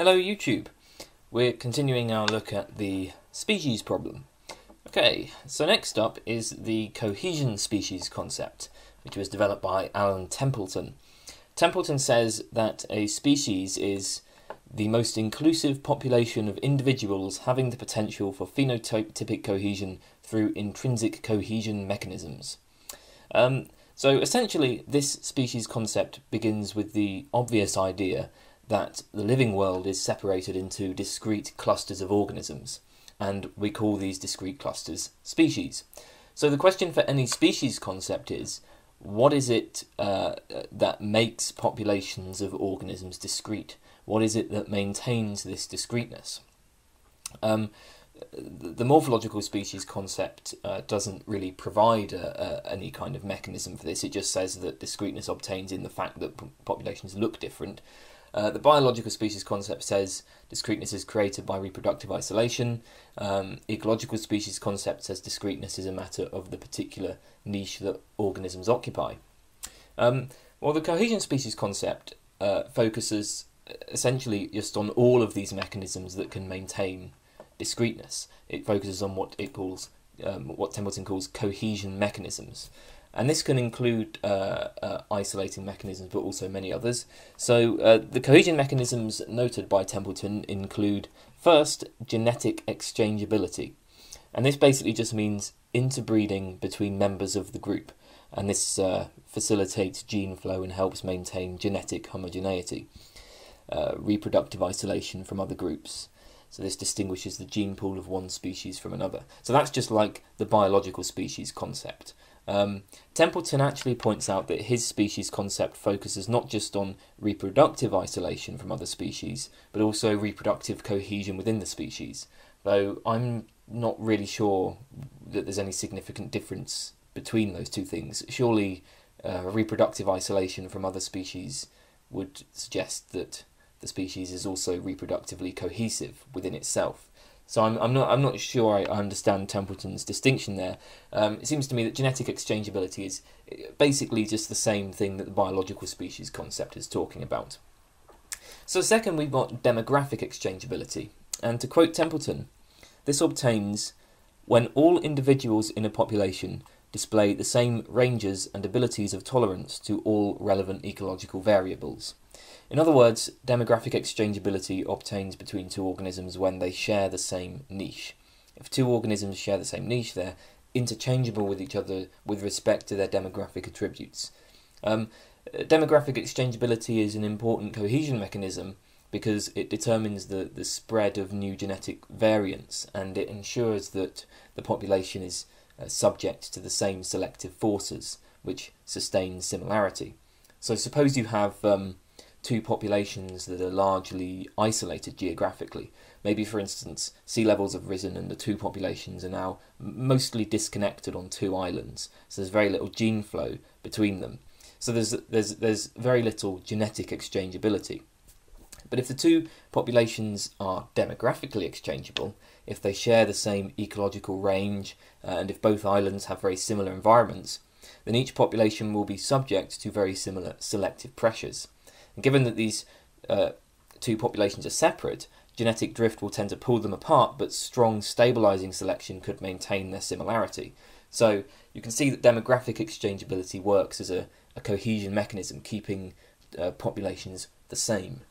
Hello YouTube. We're continuing our look at the species problem. Okay, so next up is the cohesion species concept, which was developed by Alan Templeton. Templeton says that a species is the most inclusive population of individuals having the potential for phenotypic cohesion through intrinsic cohesion mechanisms. Um, so essentially, this species concept begins with the obvious idea that the living world is separated into discrete clusters of organisms, and we call these discrete clusters species. So the question for any species concept is, what is it uh, that makes populations of organisms discrete? What is it that maintains this discreteness? Um, the morphological species concept uh, doesn't really provide a, a, any kind of mechanism for this. It just says that discreteness obtains in the fact that populations look different, uh, the biological species concept says discreteness is created by reproductive isolation. Um, ecological species concept says discreteness is a matter of the particular niche that organisms occupy. Um, well, the cohesion species concept uh, focuses essentially just on all of these mechanisms that can maintain discreteness. It focuses on what it calls, um, what Templeton calls cohesion mechanisms and this can include uh, uh, isolating mechanisms, but also many others. So uh, the cohesion mechanisms noted by Templeton include first genetic exchangeability, and this basically just means interbreeding between members of the group, and this uh, facilitates gene flow and helps maintain genetic homogeneity. Uh, reproductive isolation from other groups. So this distinguishes the gene pool of one species from another. So that's just like the biological species concept. Um, Templeton actually points out that his species concept focuses not just on reproductive isolation from other species, but also reproductive cohesion within the species, though I'm not really sure that there's any significant difference between those two things. Surely uh, reproductive isolation from other species would suggest that the species is also reproductively cohesive within itself. So I'm, I'm not I'm not sure I understand Templeton's distinction there. Um, it seems to me that genetic exchangeability is basically just the same thing that the biological species concept is talking about. So second, we've got demographic exchangeability, and to quote Templeton, this obtains when all individuals in a population display the same ranges and abilities of tolerance to all relevant ecological variables. In other words, demographic exchangeability obtains between two organisms when they share the same niche. If two organisms share the same niche, they're interchangeable with each other with respect to their demographic attributes. Um, demographic exchangeability is an important cohesion mechanism because it determines the, the spread of new genetic variants and it ensures that the population is uh, subject to the same selective forces which sustain similarity. So suppose you have um, two populations that are largely isolated geographically. Maybe, for instance, sea levels have risen and the two populations are now mostly disconnected on two islands. So there's very little gene flow between them. So there's there's there's very little genetic exchangeability. But if the two populations are demographically exchangeable, if they share the same ecological range, uh, and if both islands have very similar environments, then each population will be subject to very similar selective pressures. And given that these uh, two populations are separate, genetic drift will tend to pull them apart, but strong stabilizing selection could maintain their similarity. So you can see that demographic exchangeability works as a, a cohesion mechanism, keeping uh, populations the same.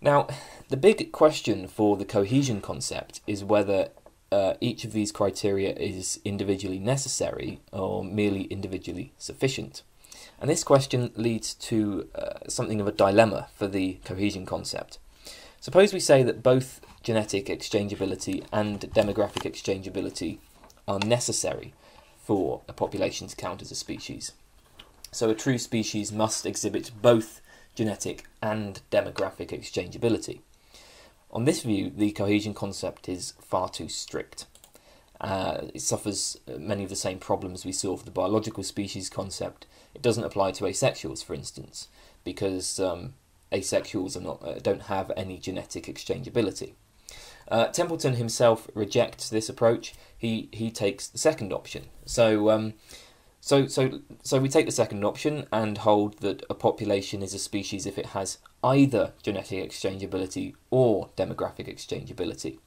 Now, the big question for the cohesion concept is whether uh, each of these criteria is individually necessary or merely individually sufficient. And this question leads to uh, something of a dilemma for the cohesion concept. Suppose we say that both genetic exchangeability and demographic exchangeability are necessary for a population to count as a species. So a true species must exhibit both genetic and demographic exchangeability. On this view, the cohesion concept is far too strict. Uh, it suffers many of the same problems we saw for the biological species concept. It doesn't apply to asexuals, for instance, because um, asexuals are not, uh, don't have any genetic exchangeability. Uh, Templeton himself rejects this approach. He he takes the second option. So um, So, so, so we take the second option and hold that a population is a species if it has either genetic exchangeability or demographic exchangeability.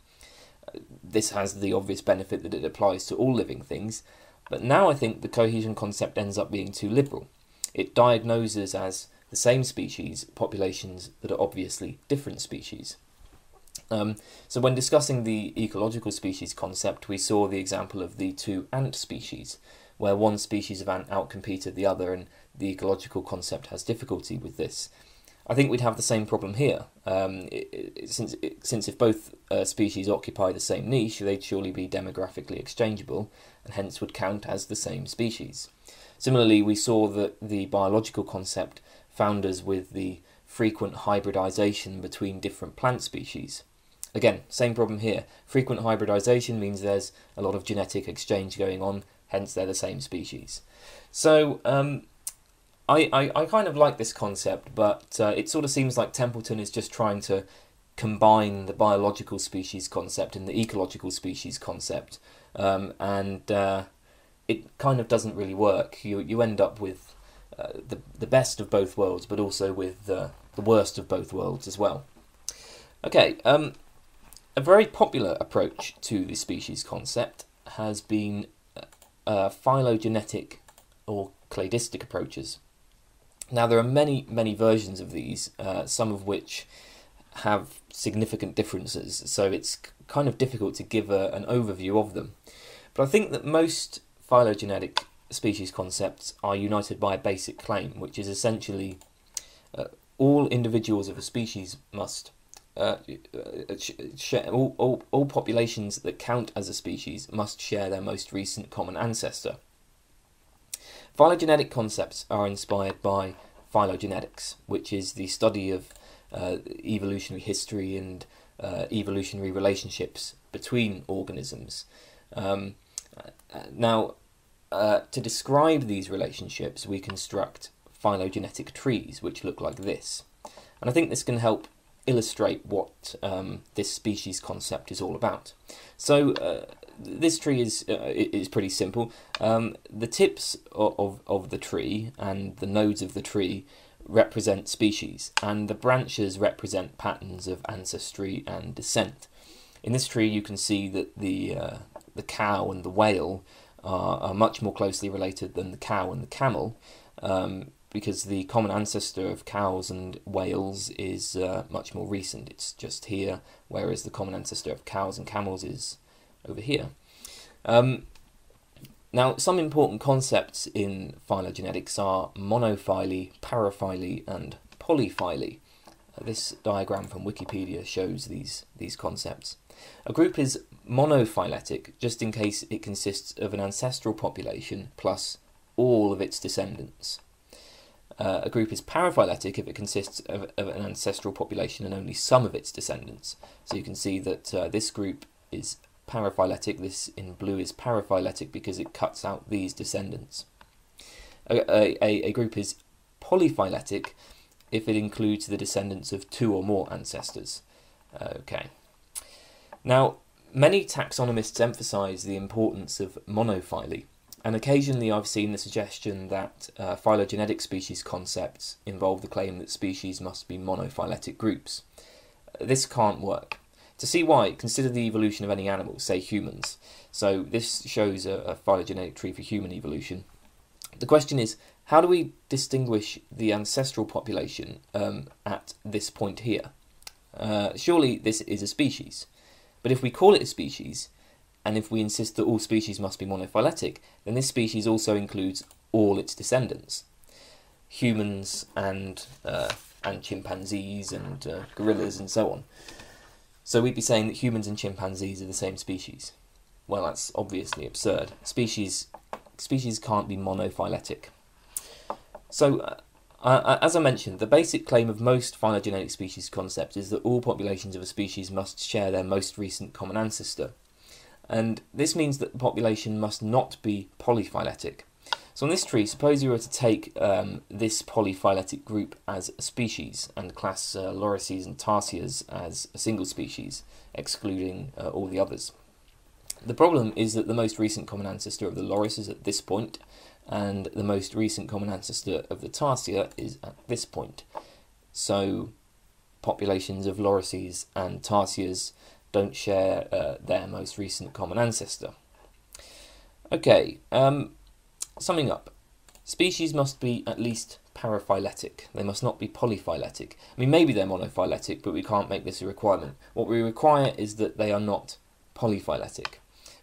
This has the obvious benefit that it applies to all living things, but now I think the cohesion concept ends up being too liberal. It diagnoses as the same species populations that are obviously different species. Um, so when discussing the ecological species concept, we saw the example of the two ant species, where one species of ant outcompeted the other, and the ecological concept has difficulty with this. I think we'd have the same problem here, um, it, it, since, it, since if both uh, species occupy the same niche, they'd surely be demographically exchangeable, and hence would count as the same species. Similarly, we saw that the biological concept found us with the frequent hybridization between different plant species. Again, same problem here. Frequent hybridization means there's a lot of genetic exchange going on, hence they're the same species. So um, I, I, I, kind of like this concept, but uh, it sort of seems like Templeton is just trying to combine the biological species concept and the ecological species concept, um, and uh, it kind of doesn't really work. You you end up with uh, the the best of both worlds, but also with the worst of both worlds as well. Okay, um, a very popular approach to the species concept has been uh, phylogenetic or cladistic approaches. Now, there are many, many versions of these, uh, some of which have significant differences, so it's kind of difficult to give a, an overview of them. But I think that most phylogenetic species concepts are united by a basic claim, which is essentially uh, all individuals of a species must uh, uh share, all, all, all populations that count as a species must share their most recent common ancestor. Phylogenetic concepts are inspired by phylogenetics, which is the study of uh, evolutionary history and uh, evolutionary relationships between organisms. Um, now, uh, to describe these relationships, we construct phylogenetic trees, which look like this. And I think this can help illustrate what um, this species concept is all about. So uh, this tree is uh, is pretty simple. Um, the tips of, of, the tree and the nodes of the tree represent species, and the branches represent patterns of ancestry and descent. In this tree, you can see that the uh, the cow and the whale are, are, much more closely related than the cow and the camel. Um, because the common ancestor of cows and whales is uh, much more recent. It's just here, whereas the common ancestor of cows and camels is over here. Um, now, some important concepts in phylogenetics are monophyly, paraphyly, and polyphyly. Uh, this diagram from Wikipedia shows these, these concepts. A group is monophyletic just in case it consists of an ancestral population plus all of its descendants. Uh, a group is paraphyletic if it consists of, of, an ancestral population and only some of its descendants. So you can see that uh, this group is paraphyletic, this in blue is paraphyletic because it cuts out these descendants. A, a, a group is polyphyletic if it includes the descendants of two or more ancestors. Okay. Now, many taxonomists emphasize the importance of monophyly. And occasionally I've seen the suggestion that uh, phylogenetic species concepts involve the claim that species must be monophyletic groups. This can't work. To see why, consider the evolution of any animal, say humans. So this shows a, a phylogenetic tree for human evolution. The question is, how do we distinguish the ancestral population um, at this point here? Uh, surely this is a species. But if we call it a species, and if we insist that all species must be monophyletic, then this species also includes all its descendants, humans and uh, and chimpanzees and uh, gorillas and so on. So we'd be saying that humans and chimpanzees are the same species. Well, that's obviously absurd. Species species can't be monophyletic. So, uh, uh, as I mentioned, the basic claim of most phylogenetic species concepts is that all populations of a species must share their most recent common ancestor and this means that the population must not be polyphyletic. So on this tree, suppose you were to take um, this polyphyletic group as a species and class uh, lorises and tarsiers as a single species, excluding uh, all the others. The problem is that the most recent common ancestor of the lorises at this point and the most recent common ancestor of the tarsier is at this point. So populations of lorises and tarsiers don't share uh, their most recent common ancestor. Okay, um, summing up. Species must be at least paraphyletic. They must not be polyphyletic. I mean, maybe they're monophyletic, but we can't make this a requirement. What we require is that they are not polyphyletic.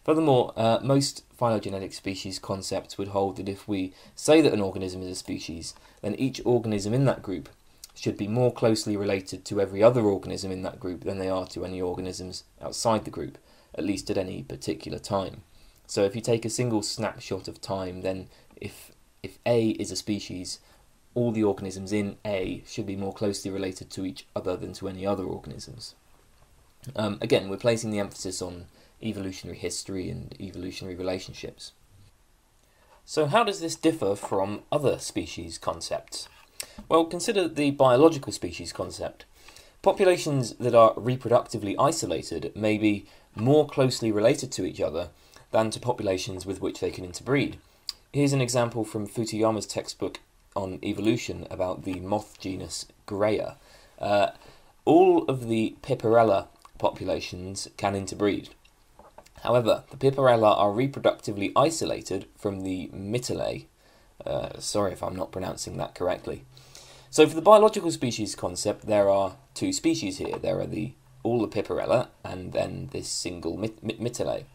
Furthermore, uh, most phylogenetic species concepts would hold that if we say that an organism is a species, then each organism in that group should be more closely related to every other organism in that group than they are to any organisms outside the group, at least at any particular time. So if you take a single snapshot of time, then if if A is a species, all the organisms in A should be more closely related to each other than to any other organisms. Um, again, we're placing the emphasis on evolutionary history and evolutionary relationships. So how does this differ from other species concepts? Well, consider the biological species concept. Populations that are reproductively isolated may be more closely related to each other than to populations with which they can interbreed. Here's an example from Futuyma's textbook on evolution about the moth genus Greya. Uh, all of the Piperella populations can interbreed. However, the Piperella are reproductively isolated from the Mytilei. Uh, sorry if I'm not pronouncing that correctly. So for the biological species concept, there are two species here. There are the all the Piperella and then this single Mytilei.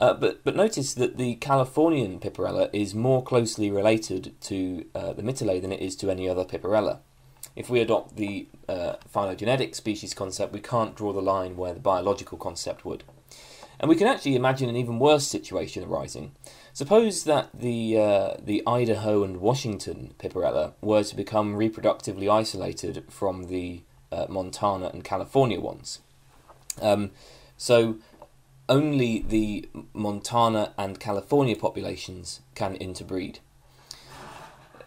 Uh, but, but notice that the Californian Piperella is more closely related to uh, the Mytilei than it is to any other Piperella. If we adopt the uh, phylogenetic species concept, we can't draw the line where the biological concept would. And we can actually imagine an even worse situation arising. Suppose that the, uh, the Idaho and Washington Piperella were to become reproductively isolated from the uh, Montana and California ones. Um, so only the Montana and California populations can interbreed.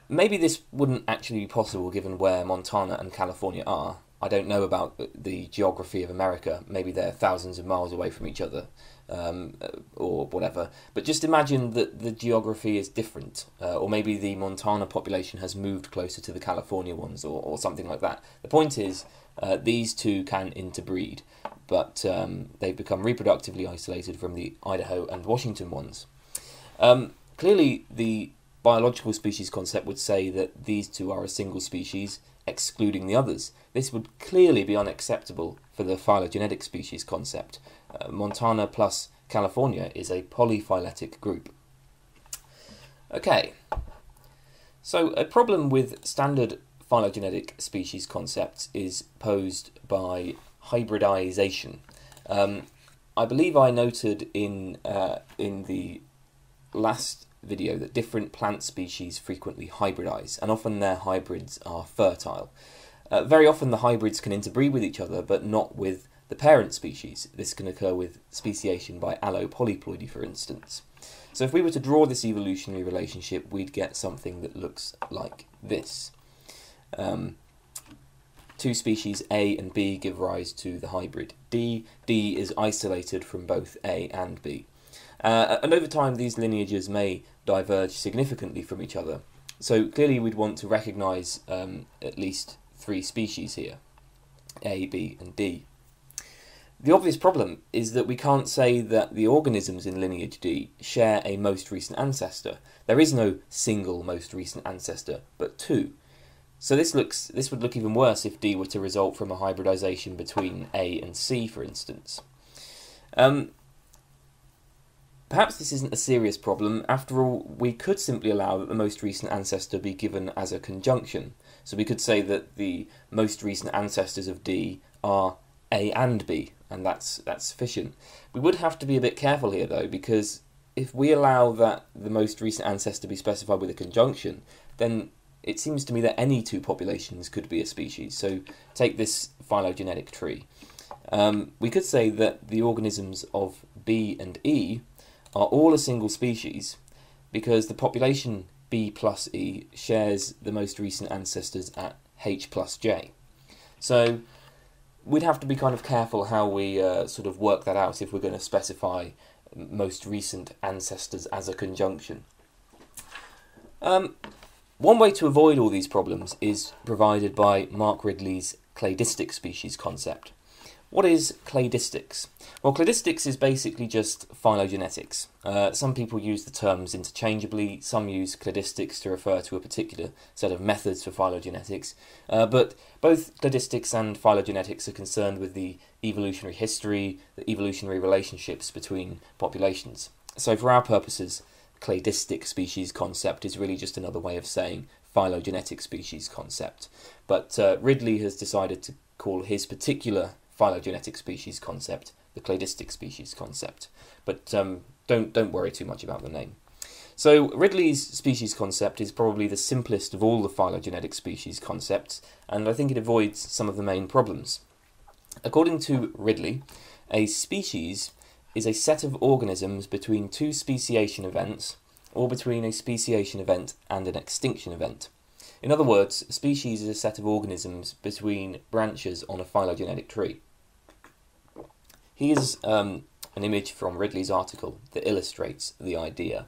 Maybe this wouldn't actually be possible given where Montana and California are. I don't know about the geography of America. Maybe they're thousands of miles away from each other, um, or whatever. But just imagine that the geography is different, uh, or maybe the Montana population has moved closer to the California ones, or, or something like that. The point is, uh, these two can interbreed, but um, they've become reproductively isolated from the Idaho and Washington ones. Um, clearly, the biological species concept would say that these two are a single species, excluding the others. This would clearly be unacceptable for the phylogenetic species concept. Montana plus California is a polyphyletic group. Okay, so a problem with standard phylogenetic species concepts is posed by hybridization. Um, I believe I noted in uh, in the last video that different plant species frequently hybridize, and often their hybrids are fertile. Uh, very often the hybrids can interbreed with each other, but not with the parent species. This can occur with speciation by allopolyploidy, for instance. So if we were to draw this evolutionary relationship, we'd get something that looks like this. Um, two species A and B give rise to the hybrid D. D is isolated from both A and B. Uh, and over time, these lineages may diverge significantly from each other. So clearly, we'd want to recognise um, at least three species here A, B, and D. The obvious problem is that we can't say that the organisms in lineage D share a most recent ancestor. There is no single most recent ancestor, but two. So this looks this would look even worse if D were to result from a hybridization between A and C, for instance. Um, perhaps this isn't a serious problem. After all, we could simply allow that the most recent ancestor be given as a conjunction. So we could say that the most recent ancestors of D are A and B, and that's that's sufficient. We would have to be a bit careful here though, because if we allow that the most recent ancestor be specified with a conjunction, then it seems to me that any two populations could be a species. So take this phylogenetic tree. Um, we could say that the organisms of B and E are all a single species because the population B plus E shares the most recent ancestors at H plus J. So we'd have to be kind of careful how we uh, sort of work that out if we're going to specify most recent ancestors as a conjunction. Um, one way to avoid all these problems is provided by Mark Ridley's cladistic species concept. What is cladistics? Well, cladistics is basically just phylogenetics. Uh, some people use the terms interchangeably, some use cladistics to refer to a particular set of methods for phylogenetics, uh, but both cladistics and phylogenetics are concerned with the evolutionary history, the evolutionary relationships between populations. So, for our purposes, cladistic species concept is really just another way of saying phylogenetic species concept. But uh, Ridley has decided to call his particular phylogenetic species concept, the cladistic species concept. But um, don't don't worry too much about the name. So Ridley's species concept is probably the simplest of all the phylogenetic species concepts, and I think it avoids some of the main problems. According to Ridley, a species is a set of organisms between two speciation events, or between a speciation event and an extinction event. In other words, a species is a set of organisms between branches on a phylogenetic tree. Here's um, an image from Ridley's article that illustrates the idea.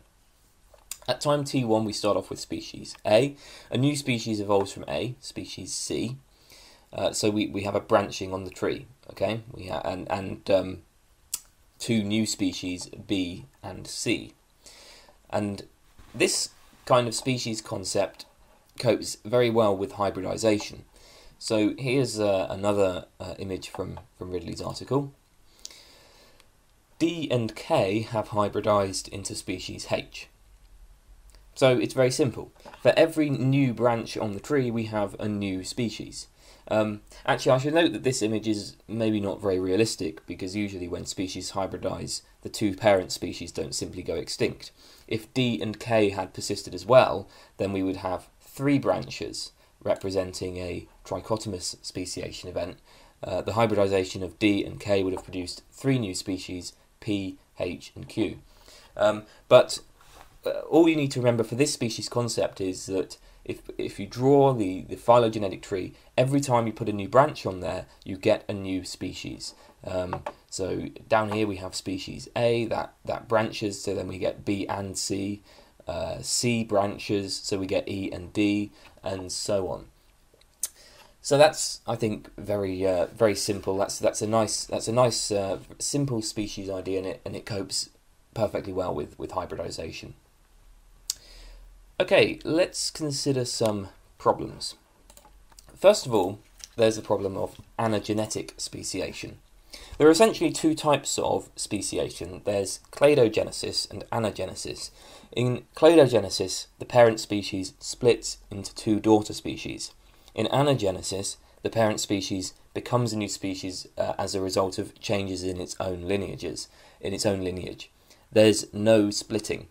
At time t1, we start off with species A. A new species evolves from A, species C. Uh, so we, we have a branching on the tree, okay? We ha- and and um, two new species B and C. And this kind of species concept copes very well with hybridization. So here's uh, another uh, image from, from Ridley's article. D and K have hybridized into species H. So it's very simple. For every new branch on the tree, we have a new species. Um, actually, I should note that this image is maybe not very realistic because usually when species hybridize, the two parent species don't simply go extinct. If D and K had persisted as well, then we would have three branches representing a trichotomous speciation event. Uh, the hybridization of D and K would have produced three new species P, H, and Q. Um, but uh, all you need to remember for this species concept is that if, if you draw the, the phylogenetic tree, every time you put a new branch on there, you get a new species. Um, so down here we have species A that, that branches, so then we get B and C. Uh, C branches, so we get E and D, and so on. So that's, I think, very uh, very simple. That's that's a nice that's a nice uh, simple species idea, and it and it copes perfectly well with with hybridization. Okay, let's consider some problems. First of all, there's the problem of anagenetic speciation. There are essentially two types of speciation. There's cladogenesis and anagenesis. In cladogenesis, the parent species splits into two daughter species. In anagenesis, the parent species becomes a new species uh, as a result of changes in its own lineages, in its own lineage. There's no splitting.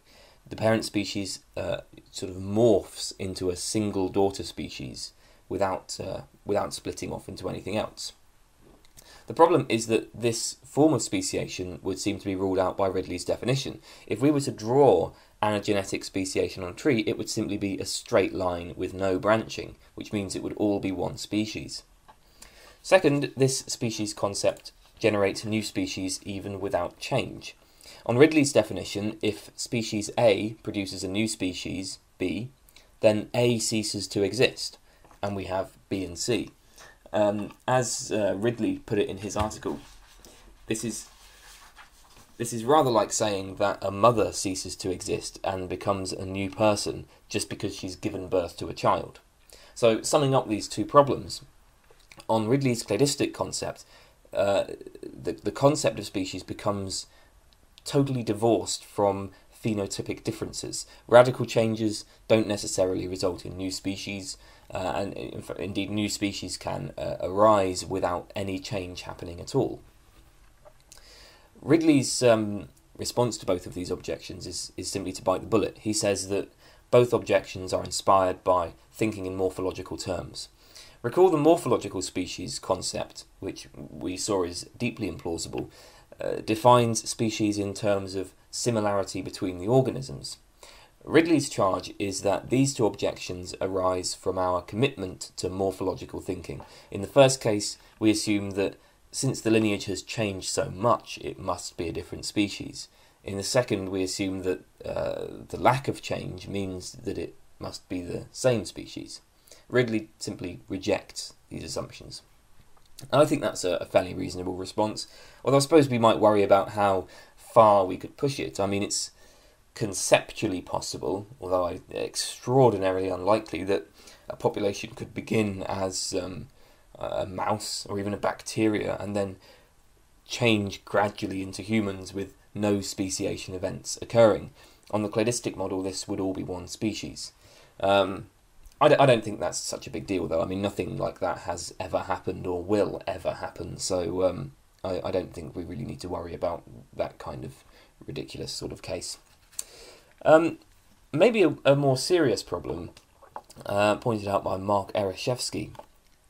The parent species uh, sort of morphs into a single daughter species without uh, without splitting off into anything else. The problem is that this form of speciation would seem to be ruled out by Ridley's definition. If we were to draw anagenetic speciation on a tree, it would simply be a straight line with no branching, which means it would all be one species. Second, this species concept generates new species even without change. On Ridley's definition, if species A produces a new species, B, then A ceases to exist, and we have B and C. Um, as uh, Ridley put it in his article, this is this is rather like saying that a mother ceases to exist and becomes a new person just because she's given birth to a child. So, summing up these two problems, on Ridley's cladistic concept, uh, the, the concept of species becomes totally divorced from phenotypic differences. Radical changes don't necessarily result in new species, uh, and in indeed, new species can uh, arise without any change happening at all. Ridley's um, response to both of these objections is, is simply to bite the bullet. He says that both objections are inspired by thinking in morphological terms. Recall the morphological species concept, which we saw is deeply implausible, uh, defines species in terms of similarity between the organisms. Ridley's charge is that these two objections arise from our commitment to morphological thinking. In the first case, we assume that since the lineage has changed so much, it must be a different species. In the second, we assume that uh, the lack of change means that it must be the same species. Ridley simply rejects these assumptions. And I think that's a, fairly reasonable response, although I suppose we might worry about how far we could push it. I mean, it's conceptually possible, although extraordinarily unlikely, that a population could begin as um, a mouse or even a bacteria and then change gradually into humans with no speciation events occurring. On the cladistic model, this would all be one species. Um, I, don't, think that's such a big deal, though. I mean, nothing like that has ever happened or will ever happen, so um, I, I don't think we really need to worry about that kind of ridiculous sort of case. Um, maybe a, a, more serious problem, uh, pointed out by Marc Ereshefsky,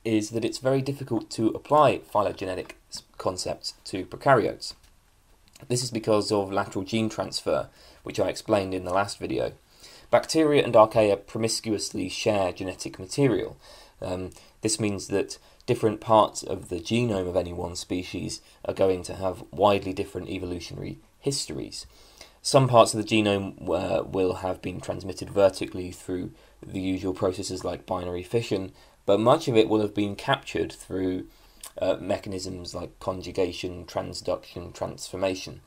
is that it's very difficult to apply phylogenetic concepts to prokaryotes. This is because of lateral gene transfer, which I explained in the last video. Bacteria and archaea promiscuously share genetic material. Um, this means that different parts of the genome of any one species are going to have widely different evolutionary histories. Some parts of the genome uh, will have been transmitted vertically through the usual processes like binary fission, but much of it will have been captured through uh, mechanisms like conjugation, transduction, transformation.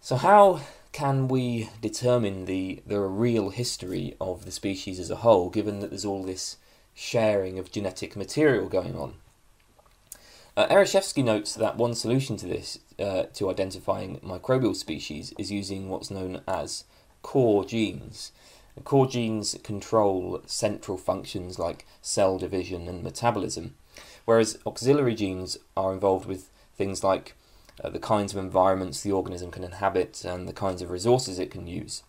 So, how can we determine the, the real history of the species as a whole, given that there's all this sharing of genetic material going on? Uh, Ereshefsky notes that one solution to this, uh, to identifying microbial species, is using what's known as core genes. Core genes control central functions like cell division and metabolism, whereas auxiliary genes are involved with things like uh, the kinds of environments the organism can inhabit and the kinds of resources it can use.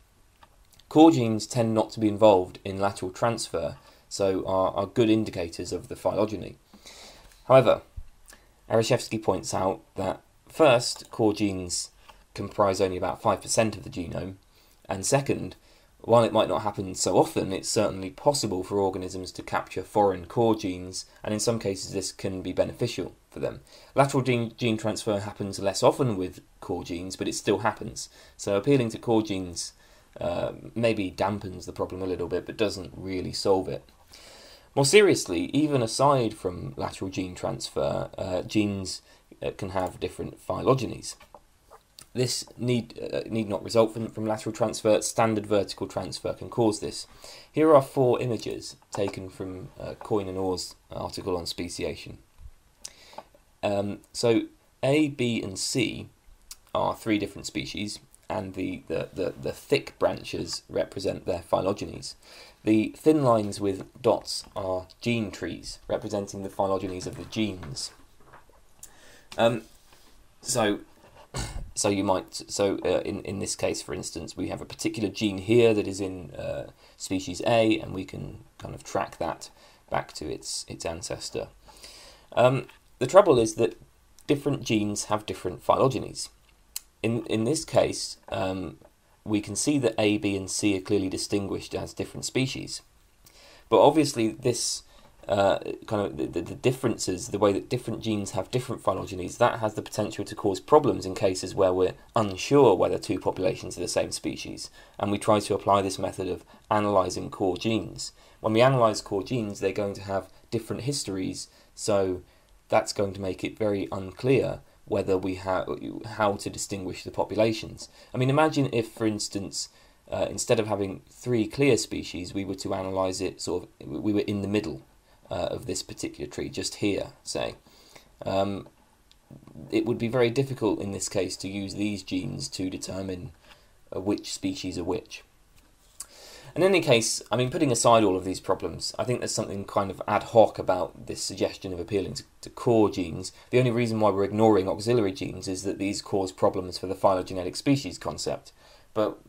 Core genes tend not to be involved in lateral transfer, so are, are good indicators of the phylogeny. However, Ereshefsky points out that first, core genes comprise only about 5% of the genome, and second, while it might not happen so often, it's certainly possible for organisms to capture foreign core genes, and in some cases this can be beneficial for them. Lateral gene, gene transfer happens less often with core genes, but it still happens. So appealing to core genes uh, maybe dampens the problem a little bit, but doesn't really solve it. More seriously, even aside from lateral gene transfer, uh, genes uh, can have different phylogenies. This need uh, need not result from, from lateral transfer. Standard vertical transfer can cause this. Here are four images taken from uh, and Orr's article on speciation. Um, so A, B, and C are three different species, and the, the, the, the thick branches represent their phylogenies. The thin lines with dots are gene trees, representing the phylogenies of the genes. Um, so, so you might so uh, in in this case, for instance, we have a particular gene here that is in uh, species A, and we can kind of track that back to its its ancestor. Um, the trouble is that different genes have different phylogenies. In in this case, um, we can see that A, B, and C are clearly distinguished as different species. But obviously, this uh, kind of the, the, differences, the way that different genes have different phylogenies, that has the potential to cause problems in cases where we're unsure whether two populations are the same species. And we try to apply this method of analysing core genes. When we analyse core genes, they're going to have different histories, so that's going to make it very unclear whether we have how to distinguish the populations. I mean, imagine if, for instance, uh, instead of having three clear species, we were to analyze it sort of we were in the middle uh, of this particular tree, just here, say. Um, it would be very difficult in this case to use these genes to determine uh, which species are which. In any case, I mean, putting aside all of these problems, I think there's something kind of ad hoc about this suggestion of appealing to, to, core genes. The only reason why we're ignoring auxiliary genes is that these cause problems for the phylogenetic species concept. But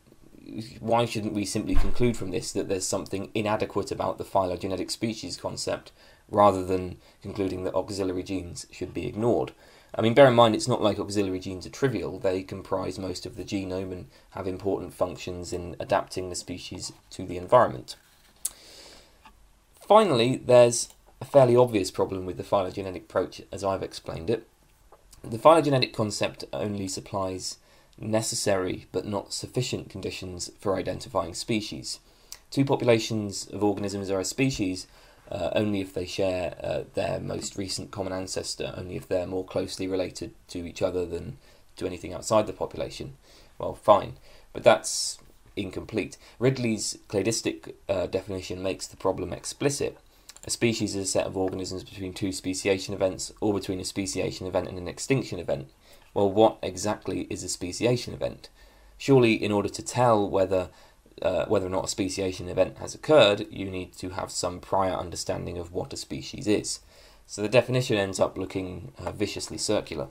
why shouldn't we simply conclude from this that there's something inadequate about the phylogenetic species concept rather than concluding that auxiliary genes should be ignored? I mean, bear in mind, it's not like auxiliary genes are trivial. They comprise most of the genome and have important functions in adapting the species to the environment. Finally, there's a fairly obvious problem with the phylogenetic approach as I've explained it. The phylogenetic concept only supplies necessary but not sufficient conditions for identifying species. two populations of organisms are a species uh, only if they share uh, their most recent common ancestor, only if they're more closely related to each other than to anything outside the population. Well, fine, but that's incomplete. Ridley's cladistic uh, definition makes the problem explicit. A species is a set of organisms between two speciation events, or between a speciation event and an extinction event. Well, what exactly is a speciation event? Surely, in order to tell whether uh, whether or not a speciation event has occurred, you need to have some prior understanding of what a species is. So the definition ends up looking uh, viciously circular.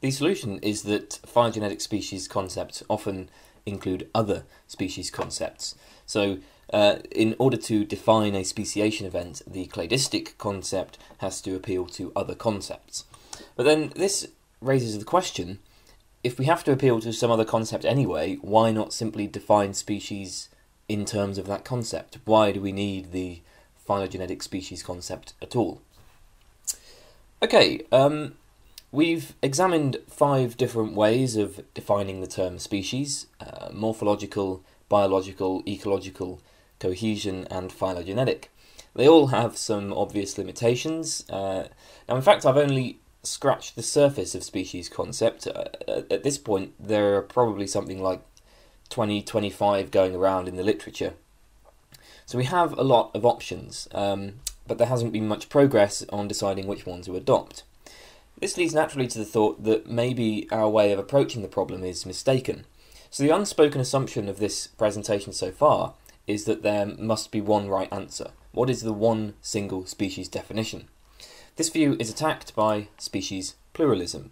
The solution is that phylogenetic species concepts often include other species concepts. So, uh, in order to define a speciation event, the cladistic concept has to appeal to other concepts. But then this raises the question if we have to appeal to some other concept anyway, why not simply define species in terms of that concept? Why do we need the phylogenetic species concept at all? Okay, um, we've examined five different ways of defining the term species uh, morphological, biological, ecological, cohesion, and phylogenetic. They all have some obvious limitations. Uh, now, in fact, I've only scratched the surface of species concept. Uh, at this point, there are probably something like 20, 25 going around in the literature. So we have a lot of options, um, but there hasn't been much progress on deciding which one to adopt. This leads naturally to the thought that maybe our way of approaching the problem is mistaken. So the unspoken assumption of this presentation so far is that there must be one right answer. What is the one single species definition? This view is attacked by species pluralism.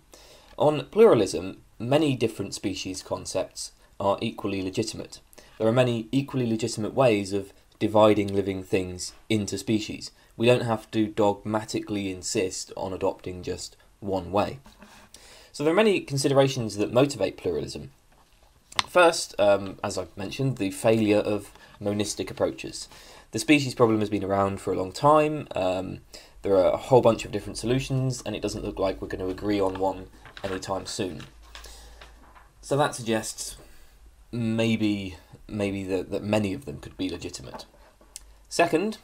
On pluralism, many different species concepts are equally legitimate. There are many equally legitimate ways of dividing living things into species. We don't have to dogmatically insist on adopting just one way. So there are many considerations that motivate pluralism. First, um, as I've mentioned, the failure of monistic approaches. The species problem has been around for a long time. Um, there are a whole bunch of different solutions, and it doesn't look like we're going to agree on one anytime soon. So that suggests maybe maybe that, that many of them could be legitimate. Second,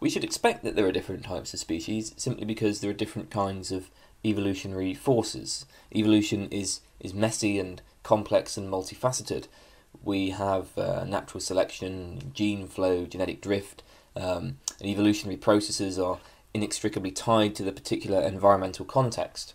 we should expect that there are different types of species simply because there are different kinds of evolutionary forces. Evolution is, is messy and complex and multifaceted. We have uh, natural selection, gene flow, genetic drift, um, and evolutionary processes are inextricably tied to the particular environmental context.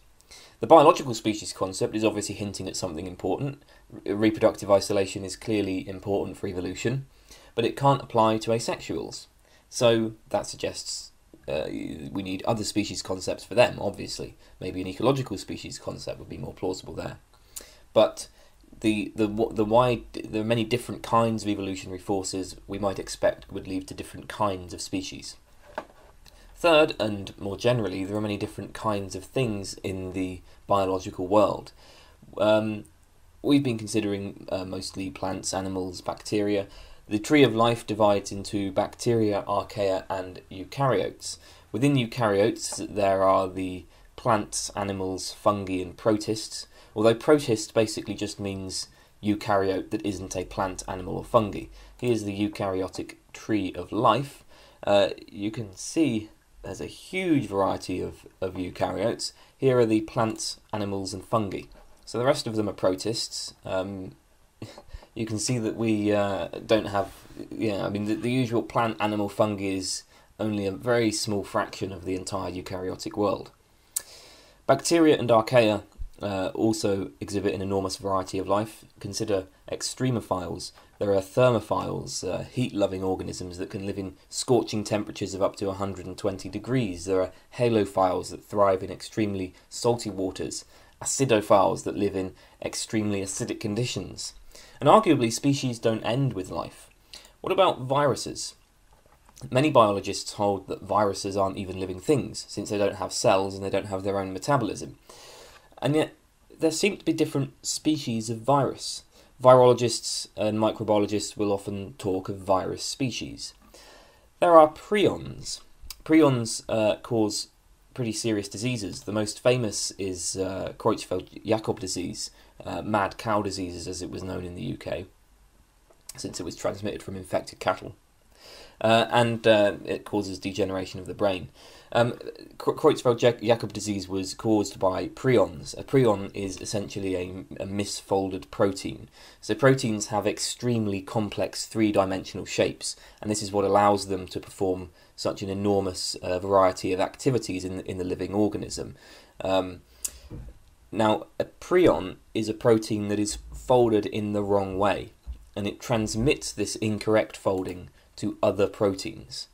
The biological species concept is obviously hinting at something important. reproductive isolation is clearly important for evolution, but it can't apply to asexuals. So that suggests uh, we need other species concepts for them, obviously. Maybe an ecological species concept would be more plausible there. But the the the wide are many different kinds of evolutionary forces we might expect would lead to different kinds of species. Third, and more generally, there are many different kinds of things in the biological world. Um, we've been considering uh, mostly plants, animals, bacteria. The tree of life divides into bacteria, archaea, and eukaryotes. Within eukaryotes, there are the plants, animals, fungi, and protists although protist basically just means eukaryote that isn't a plant, animal, or fungi. Here's the eukaryotic tree of life. Uh, you can see there's a huge variety of, of eukaryotes. Here are the plants, animals, and fungi. So the rest of them are protists. Um, you can see that we uh, don't have, yeah, I mean, the, the usual plant, animal, fungi is only a very small fraction of the entire eukaryotic world. Bacteria and archaea uh, also exhibit an enormous variety of life. Consider extremophiles. There are thermophiles, uh, heat loving organisms that can live in scorching temperatures of up to 120 degrees. There are halophiles that thrive in extremely salty waters, acidophiles that live in extremely acidic conditions. And arguably, species don't end with life. What about viruses? Many biologists hold that viruses aren't even living things, since they don't have cells and they don't have their own metabolism. And yet, there seem to be different species of virus. Virologists and microbiologists will often talk of virus species. There are prions. Prions uh, cause pretty serious diseases. The most famous is uh, Creutzfeldt-Jakob disease, uh, mad cow disease as it was known in the UK. since it was transmitted from infected cattle. Uh, and uh, it causes degeneration of the brain. Um, Creutzfeldt-Jakob disease was caused by prions. A prion is essentially a, a misfolded protein. So proteins have extremely complex three-dimensional shapes, and this is what allows them to perform such an enormous uh, variety of activities in in the living organism. Um, now, a prion is a protein that is folded in the wrong way, and it transmits this incorrect folding to other proteins.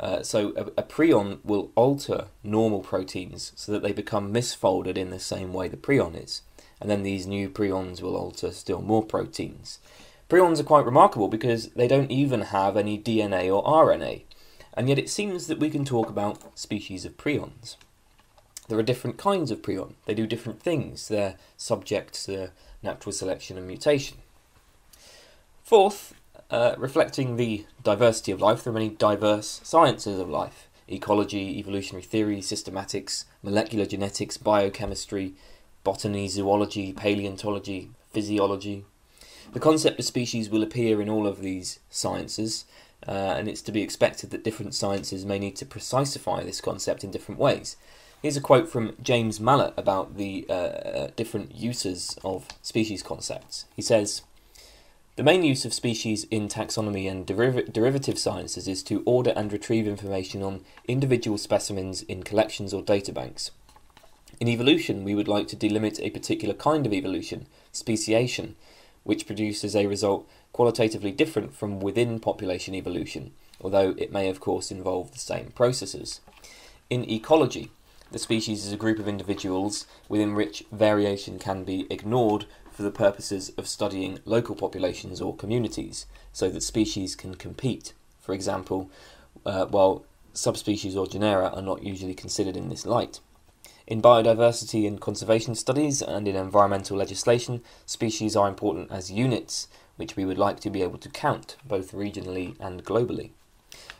Uh, so a, a, prion will alter normal proteins so that they become misfolded in the same way the prion is. And then these new prions will alter still more proteins. Prions are quite remarkable because they don't even have any DNA or RNA. And yet it seems that we can talk about species of prions. There are different kinds of prion. They do different things. They're subject to natural selection and mutation. Fourth, uh, reflecting the diversity of life, there are many diverse sciences of life ecology, evolutionary theory, systematics, molecular genetics, biochemistry, botany, zoology, paleontology, physiology. The concept of species will appear in all of these sciences, uh, and it's to be expected that different sciences may need to precisify this concept in different ways. Here's a quote from James Mallet about the uh, uh, different uses of species concepts. He says, The main use of species in taxonomy and deriv derivative sciences is to order and retrieve information on individual specimens in collections or databanks. In evolution, we would like to delimit a particular kind of evolution, speciation, which produces a result qualitatively different from within population evolution, although it may of course involve the same processes. In ecology, the species is a group of individuals within which variation can be ignored for the purposes of studying local populations or communities, so that species can compete. For example, uh, while subspecies or genera are not usually considered in this light. In biodiversity and conservation studies and in environmental legislation, species are important as units, which we would like to be able to count, both regionally and globally.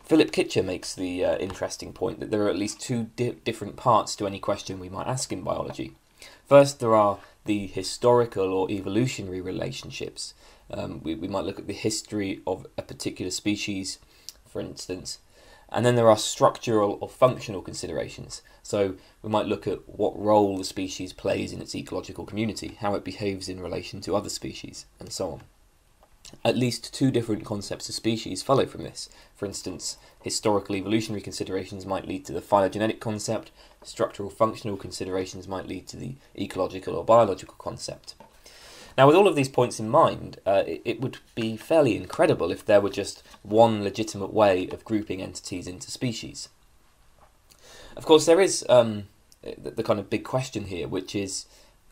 Philip Kitcher makes the uh, interesting point that there are at least two di different parts to any question we might ask in biology. First, there are the historical or evolutionary relationships. Um, we, we might look at the history of a particular species, for instance, and then there are structural or functional considerations. So we might look at what role the species plays in its ecological community, how it behaves in relation to other species, and so on. At least two different concepts of species follow from this. For instance, historical evolutionary considerations might lead to the phylogenetic concept, structural functional considerations might lead to the ecological or biological concept. Now, with all of these points in mind, uh, it, it, would be fairly incredible if there were just one legitimate way of grouping entities into species. Of course, there is um, the, the kind of big question here, which is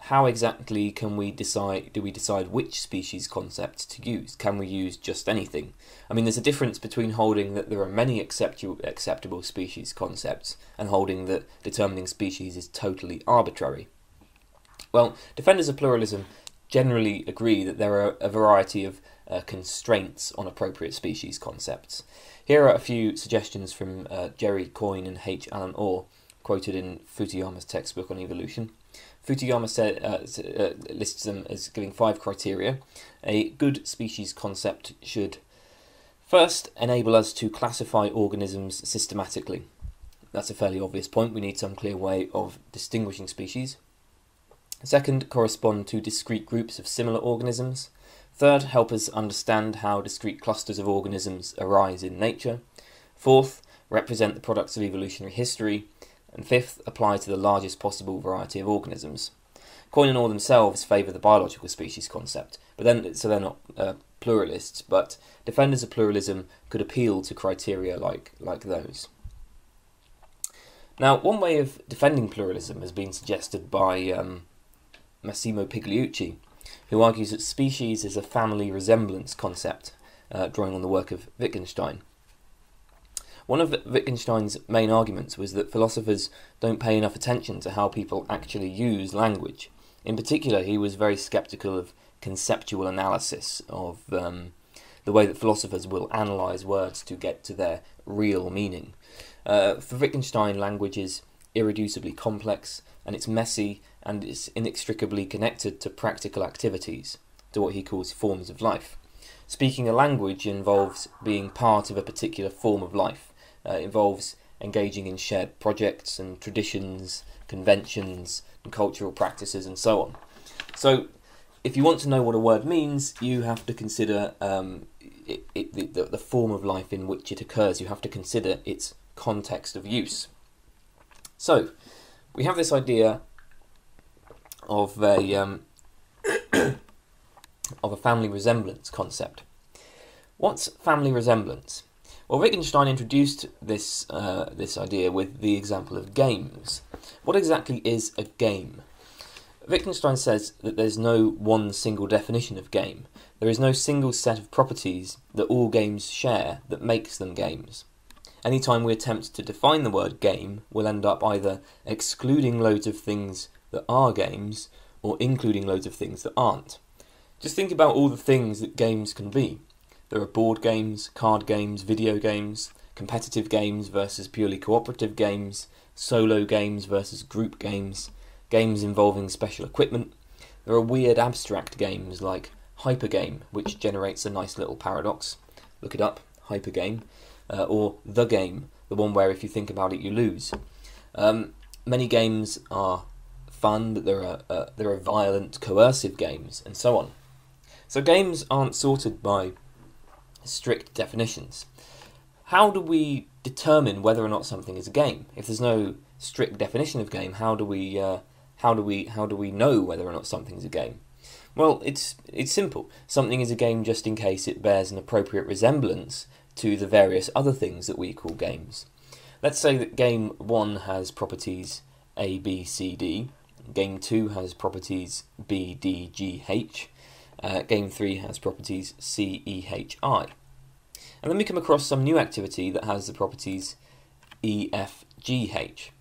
how exactly can we decide do we decide which species concept to use can we use just anything i mean there's a difference between holding that there are many acceptable species concepts and holding that determining species is totally arbitrary well defenders of pluralism generally agree that there are a variety of uh, constraints on appropriate species concepts here are a few suggestions from uh, Jerry Coyne and H. Allen Orr, quoted in Futuyma's textbook on evolution. Futuyma said, uh, uh, lists them as giving five criteria. A good species concept should first enable us to classify organisms systematically. That's a fairly obvious point. We need some clear way of distinguishing species. Second, correspond to discrete groups of similar organisms. Third, help us understand how discrete clusters of organisms arise in nature. Fourth, represent the products of evolutionary history and fifth, apply to the largest possible variety of organisms. Coyne and Orr themselves favour the biological species concept, but then so they're not uh, pluralists, but defenders of pluralism could appeal to criteria like, like those. Now, one way of defending pluralism has been suggested by um, Massimo Pigliucci, who argues that species is a family resemblance concept, uh, drawing on the work of Wittgenstein. One of Wittgenstein's main arguments was that philosophers don't pay enough attention to how people actually use language. In particular, he was very skeptical of conceptual analysis, of um, the way that philosophers will analyze words to get to their real meaning. Uh, for Wittgenstein, language is irreducibly complex, and it's messy, and it's inextricably connected to practical activities, to what he calls forms of life. Speaking a language involves being part of a particular form of life. Uh, involves engaging in shared projects and traditions, conventions, and cultural practices, and so on. So, if you want to know what a word means, you have to consider um, it, it, the, the form of life in which it occurs. You have to consider its context of use. So, we have this idea of a um, of a family resemblance concept. What's family resemblance? Well, Wittgenstein introduced this uh, this idea with the example of games. What exactly is a game? Wittgenstein says that there's no one single definition of game. There is no single set of properties that all games share that makes them games. Anytime we attempt to define the word game, we'll end up either excluding loads of things that are games or including loads of things that aren't. Just think about all the things that games can be. There are board games, card games, video games, competitive games versus purely cooperative games, solo games versus group games, games involving special equipment. There are weird abstract games like Hypergame, which generates a nice little paradox. Look it up, Hypergame uh, or the game, the one where if you think about it you lose. Um, many games are fun, but there are uh, there are violent, coercive games, and so on. So games aren't sorted by strict definitions. How do we determine whether or not something is a game? If there's no strict definition of game, how do we uh, how do we how do we know whether or not something is a game? Well, it's it's simple. Something is a game just in case it bears an appropriate resemblance to the various other things that we call games. Let's say that game 1 has properties A, B, C, D, game 2 has properties B, D, G, H, uh, game 3 has properties C, E, H, I. And then we come across some new activity that has the properties E, F, G, H.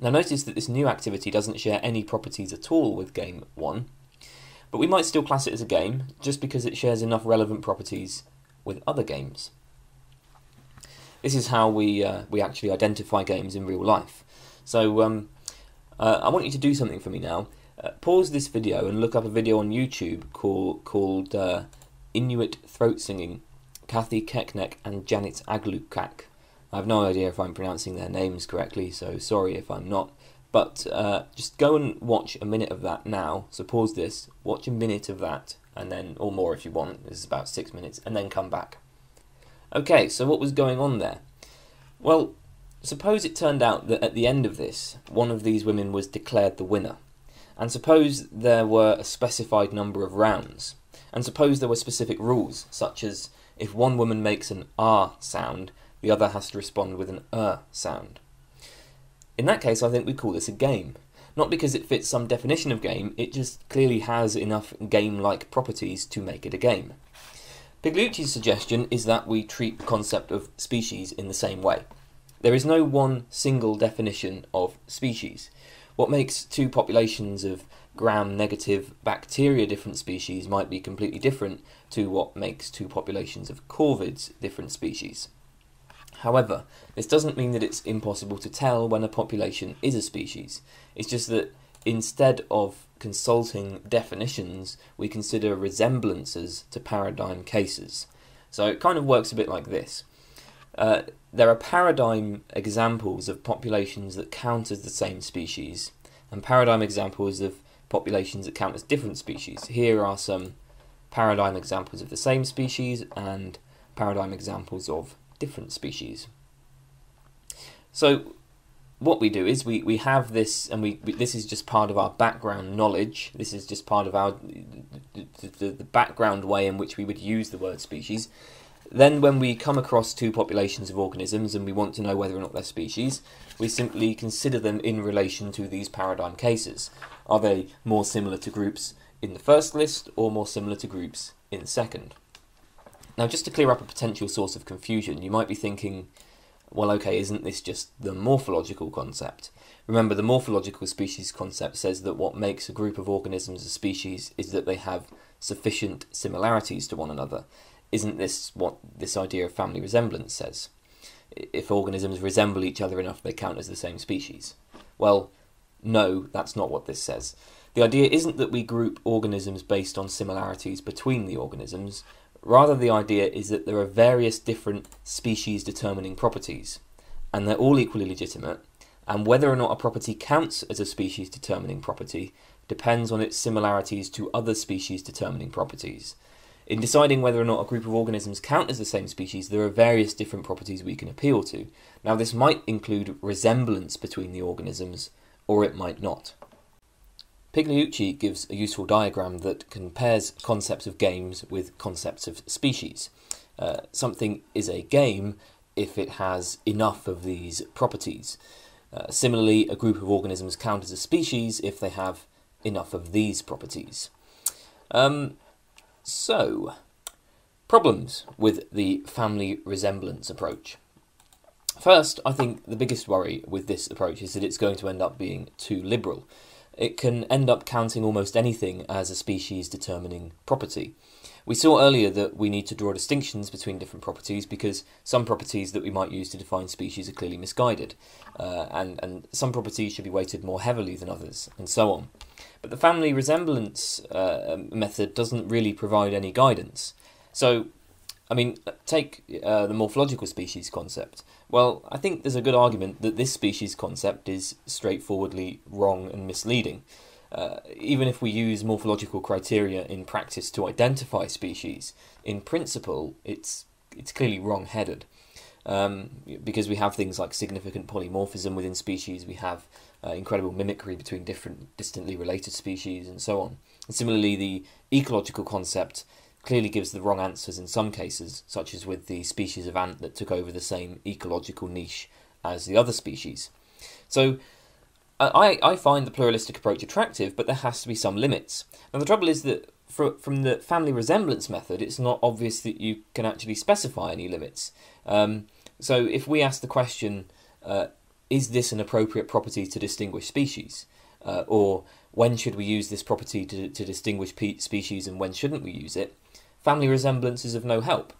Now notice that this new activity doesn't share any properties at all with game 1, but we might still class it as a game just because it shares enough relevant properties with other games. This is how we uh, we actually identify games in real life. So um, uh, I want you to do something for me now. Uh, pause this video and look up a video on YouTube called called uh, Inuit throat singing. Kathy Keknek and Janet Aglukark. I have no idea if I'm pronouncing their names correctly, so sorry if I'm not. But uh, just go and watch a minute of that now. So pause this, watch a minute of that, and then, or more if you want. This is about six minutes, and then come back. Okay, so what was going on there? Well, suppose it turned out that at the end of this, one of these women was declared the winner. And suppose there were a specified number of rounds. And suppose there were specific rules, such as if one woman makes an R sound, the other has to respond with an er sound. In that case, I think we call this a game. Not because it fits some definition of game, it just clearly has enough game like properties to make it a game. Pigliucci's suggestion is that we treat the concept of species in the same way. There is no one single definition of species. What makes two populations of gram-negative bacteria different species might be completely different to what makes two populations of corvids different species. However, this doesn't mean that it's impossible to tell when a population is a species. It's just that instead of consulting definitions, we consider resemblances to paradigm cases. So it kind of works a bit like this. Uh, there are paradigm examples of populations that count as the same species, and paradigm examples of populations that count as different species. Here are some paradigm examples of the same species and paradigm examples of different species. So what we do is we, we have this, and we, we, this is just part of our background knowledge. This is just part of our the, the, the background way in which we would use the word species. Then, when we come across two populations of organisms and we want to know whether or not they're species, we simply consider them in relation to these paradigm cases. Are they more similar to groups in the first list or more similar to groups in the second? Now, just to clear up a potential source of confusion, you might be thinking, well, okay, isn't this just the morphological concept? Remember, the morphological species concept says that what makes a group of organisms a species is that they have sufficient similarities to one another. Isn't this what this idea of family resemblance says? If organisms resemble each other enough, they count as the same species. Well, no, that's not what this says. The idea isn't that we group organisms based on similarities between the organisms, Rather, the idea is that there are various different species determining properties, and they're all equally legitimate, and whether or not a property counts as a species determining property depends on its similarities to other species determining properties. In deciding whether or not a group of organisms count as the same species, there are various different properties we can appeal to. Now, this might include resemblance between the organisms, or it might not. Pigliucci gives a useful diagram that compares concepts of games with concepts of species. Uh, something is a game if it has enough of these properties. Uh, similarly, a group of organisms count as a species if they have enough of these properties. Um, so, problems with the family resemblance approach. First, I think the biggest worry with this approach is that it's going to end up being too liberal it can end up counting almost anything as a species determining property. We saw earlier that we need to draw distinctions between different properties because some properties that we might use to define species are clearly misguided, uh, and, and some properties should be weighted more heavily than others, and so on. But the family resemblance uh, method doesn't really provide any guidance. So, I mean, take uh, the morphological species concept. Well, I think there's a good argument that this species concept is straightforwardly wrong and misleading. Uh, even if we use morphological criteria in practice to identify species, in principle, it's it's clearly wrong-headed. Um, because we have things like significant polymorphism within species, we have uh, incredible mimicry between different distantly related species, and so on. And similarly, the ecological concept clearly gives the wrong answers in some cases, such as with the species of ant that took over the same ecological niche as the other species. So I, I find the pluralistic approach attractive, but there has to be some limits. Now the trouble is that for, from the family resemblance method, it's not obvious that you can actually specify any limits. Um, so if we ask the question, uh, is this an appropriate property to distinguish species? Uh, or when should we use this property to, to distinguish species and when shouldn't we use it? family resemblance is of no help.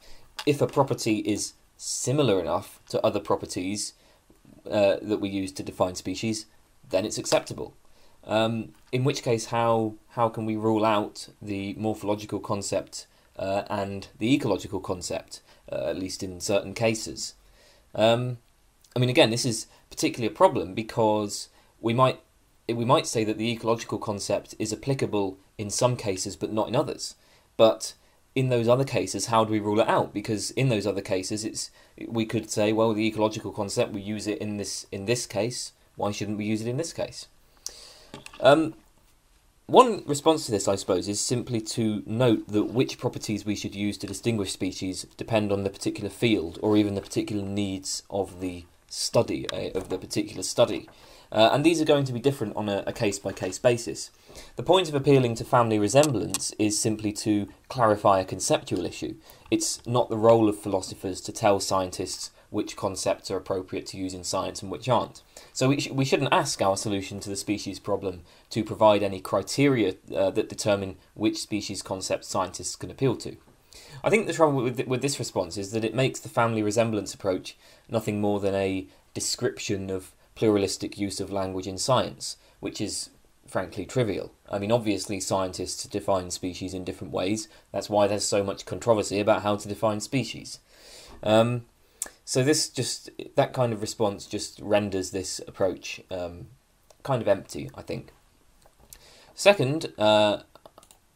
If a property is similar enough to other properties uh, that we use to define species, then it's acceptable. Um, in which case, how how can we rule out the morphological concept uh, and the ecological concept, uh, at least in certain cases? Um, I mean, again, this is particularly a problem because we might we might say that the ecological concept is applicable in some cases but not in others. But in those other cases, how do we rule it out? Because in those other cases, it's we could say, well, the ecological concept we use it in this in this case. Why shouldn't we use it in this case? Um, one response to this, I suppose, is simply to note that which properties we should use to distinguish species depend on the particular field or even the particular needs of the study uh, of the particular study. Uh, and these are going to be different on a case by case basis. The point of appealing to family resemblance is simply to clarify a conceptual issue. It's not the role of philosophers to tell scientists which concepts are appropriate to use in science and which aren't. So we, sh- we shouldn't ask our solution to the species problem to provide any criteria uh, that determine which species concepts scientists can appeal to. I think the trouble with, with this response is that it makes the family resemblance approach nothing more than a description of pluralistic use of language in science, which is frankly trivial. I mean, obviously, scientists define species in different ways. That's why there's so much controversy about how to define species. Um, so this just that kind of response just renders this approach um, kind of empty. I think. Second, uh,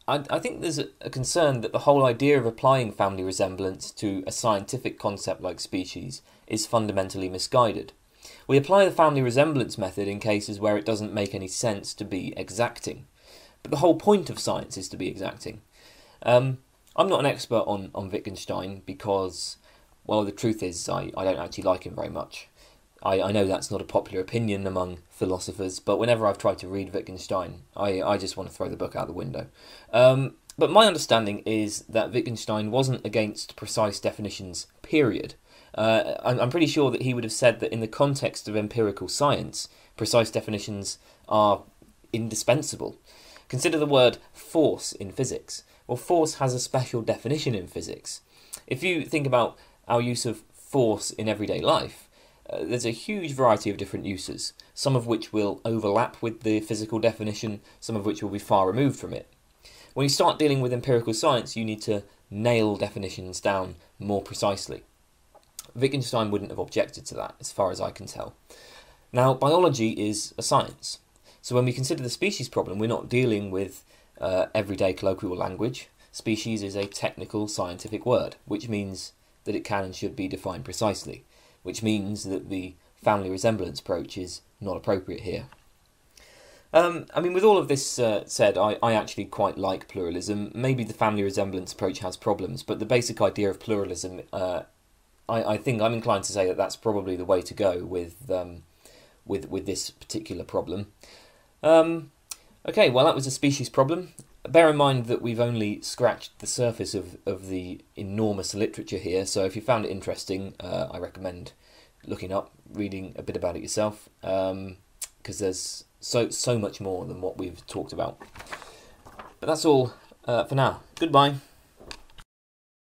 I, I think there's a, concern that the whole idea of applying family resemblance to a scientific concept like species is fundamentally misguided. We apply the family resemblance method in cases where it doesn't make any sense to be exacting. But the whole point of science is to be exacting. Um, I'm not an expert on, on Wittgenstein because, well, the truth is I, I don't actually like him very much. I, I know that's not a popular opinion among philosophers, but whenever I've tried to read Wittgenstein, I, I just want to throw the book out the window. Um, but my understanding is that Wittgenstein wasn't against precise definitions, period. Uh, I'm, I'm pretty sure that he would have said that in the context of empirical science, precise definitions are indispensable. Consider the word force in physics. Well, force has a special definition in physics. If you think about our use of force in everyday life, uh, there's a huge variety of different uses, some of which will overlap with the physical definition, some of which will be far removed from it. When you start dealing with empirical science, you need to nail definitions down more precisely. Wittgenstein wouldn't have objected to that, as far as I can tell. Now, biology is a science. So when we consider the species problem, we're not dealing with uh, everyday colloquial language. Species is a technical scientific word, which means that it can and should be defined precisely, which means that the family resemblance approach is not appropriate here. Um, I mean, with all of this uh, said, I, I actually quite like pluralism. Maybe the family resemblance approach has problems, but the basic idea of pluralism, uh, I, I think I'm inclined to say that that's probably the way to go with um, with with this particular problem. Um, okay, well that was a species problem. Bear in mind that we've only scratched the surface of, of the enormous literature here, so if you found it interesting, uh, I recommend looking up, reading a bit about it yourself, because um, there's so so much more than what we've talked about. But that's all uh, for now. Goodbye.